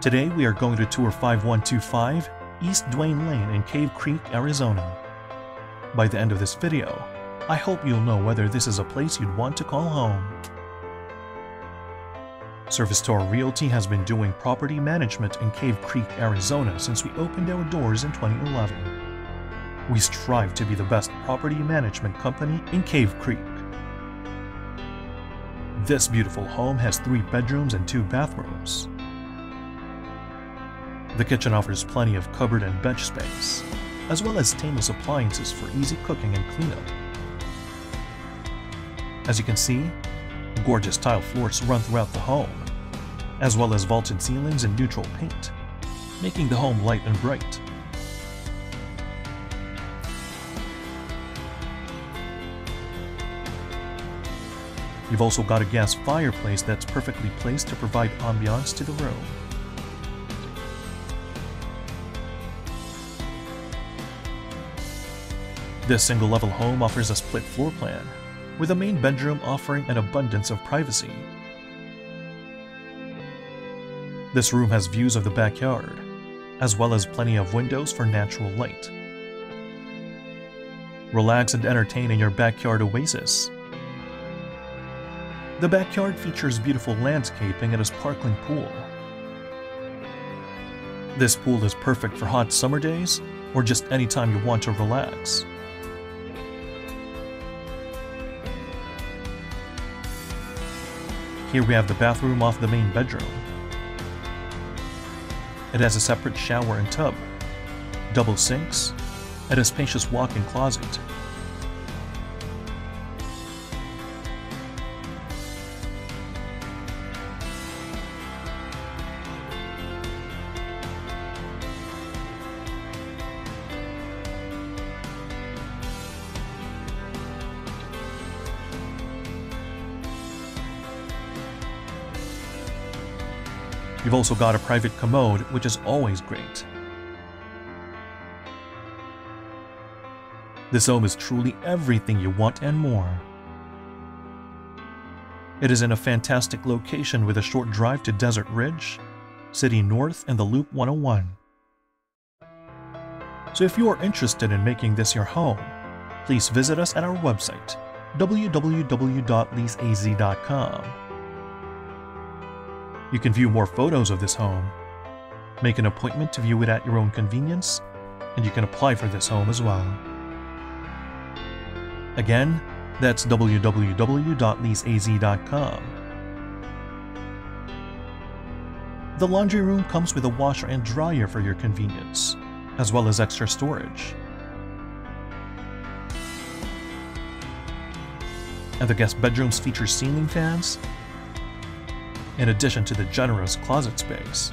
Today we are going to tour 5125 East Duane Lane in Cave Creek, Arizona. By the end of this video, I hope you'll know whether this is a place you'd want to call home. Service Star Realty has been doing property management in Cave Creek, Arizona since we opened our doors in 2011. We strive to be the best property management company in Cave Creek. This beautiful home has three bedrooms and two bathrooms. The kitchen offers plenty of cupboard and bench space, as well as stainless appliances for easy cooking and cleanup. As you can see, gorgeous tile floors run throughout the home, as well as vaulted ceilings and neutral paint, making the home light and bright. You've also got a gas fireplace that's perfectly placed to provide ambiance to the room. This single-level home offers a split floor plan, with a main bedroom offering an abundance of privacy. This room has views of the backyard, as well as plenty of windows for natural light. Relax and entertain in your backyard oasis. The backyard features beautiful landscaping and a sparkling pool. This pool is perfect for hot summer days or just any time you want to relax. Here we have the bathroom off the main bedroom. It has a separate shower and tub, double sinks, and a spacious walk-in closet. You've also got a private commode, which is always great. This home is truly everything you want and more. It is in a fantastic location with a short drive to Desert Ridge, City North, and the Loop 101. So if you are interested in making this your home, please visit us at our website, www.leaseaz.com. You can view more photos of this home, make an appointment to view it at your own convenience, and you can apply for this home as well. Again, that's www.leaseaz.com. The laundry room comes with a washer and dryer for your convenience, as well as extra storage. And the guest bedrooms feature ceiling fans, in addition to the generous closet space.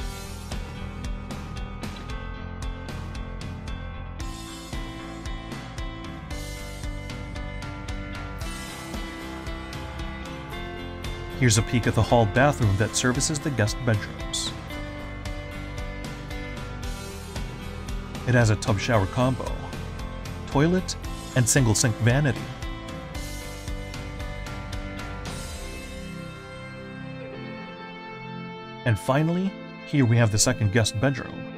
Here's a peek at the hall bathroom that services the guest bedrooms. It has a tub shower combo, toilet, and single sink vanity. And finally, here we have the second guest bedroom.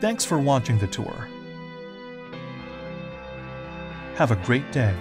Thanks for watching the tour. Have a great day.